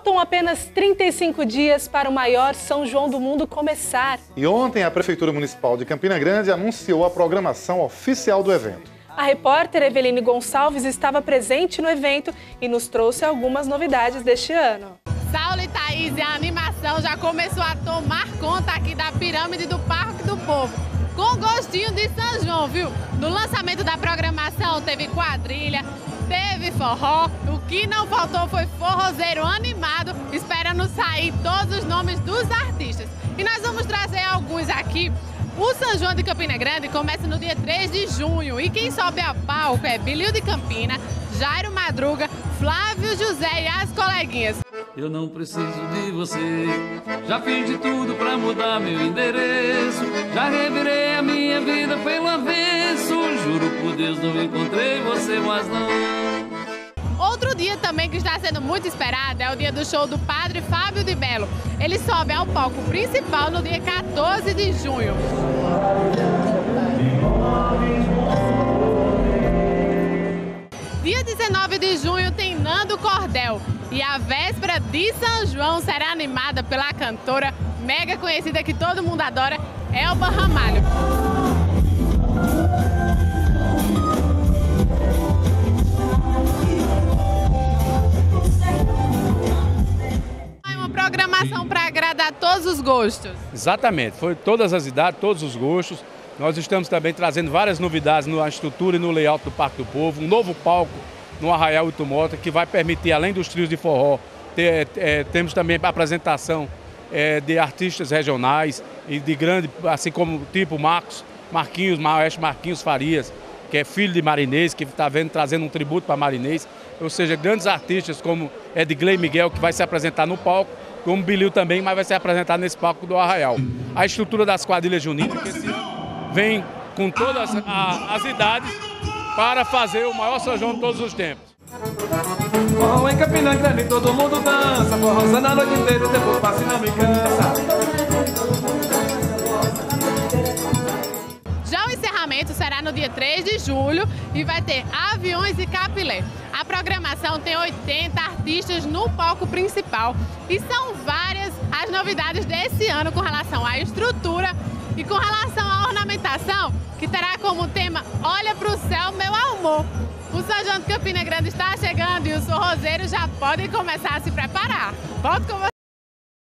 Faltam apenas 35 dias para o maior São João do mundo começar. E ontem a Prefeitura Municipal de Campina Grande anunciou a programação oficial do evento. A repórter Eveline Gonçalves estava presente no evento e nos trouxe algumas novidades deste ano. Saulo e Thaís, a animação já começou a tomar conta aqui da pirâmide do Parque do Povo. Com gostinho de São João, viu? No lançamento da programação teve quadrilha, teve forró, o que não faltou foi forrozeiro animado, esperando sair todos os nomes dos artistas. E nós vamos trazer alguns aqui. O São João de Campina Grande começa no dia 3 de junho e quem sobe a palco é Bilio de Campina, Jairo Madruga, Flávio José e as coleguinhas. Eu não preciso de você, já fiz de tudo pra mudar meu endereço, já revirei a minha vida por Deus não encontrei você, mas não. Outro dia também que está sendo muito esperado é o dia do show do Padre Fábio de Belo. Ele sobe ao palco principal no dia 14 de junho. Dia 19 de junho tem Nando Cordel e a véspera de São João será animada pela cantora mega conhecida que todo mundo adora, Elba Ramalho. Programação para agradar todos os gostos. Exatamente, foi todas as idades, todos os gostos. Nós estamos também trazendo várias novidades na estrutura e no layout do Parque do Povo, um novo palco no Arraial Itumota, que vai permitir, além dos trios de forró, ter, é, temos também a apresentação é, de artistas regionais e de grande, assim como tipo Marcos, Marquinhos, Maestro Marquinhos Farias, que é filho de Marinês, que está vendo trazendo um tributo para Marinês, ou seja, grandes artistas como Edgley Miguel, que vai se apresentar no palco, como Bilil também, mas vai ser apresentado nesse palco do Arraial. A estrutura das quadrilhas juninas, que esse ano vem com todas a, as idades para fazer o maior São João de todos os tempos. Forró em Campina Grande todo mundo dança Forrozando a noite inteira, o tempo passa e não me cansa Já o encerramento será no dia 3 de julho e vai ter aviões e capilé. A programação tem 80 artistas no palco principal e são várias as novidades desse ano com relação à estrutura e com relação à ornamentação, que terá como tema Olha para o céu, meu amor. O São João de Campina Grande está chegando e os forrozeiros já podem começar a se preparar. Volto com você.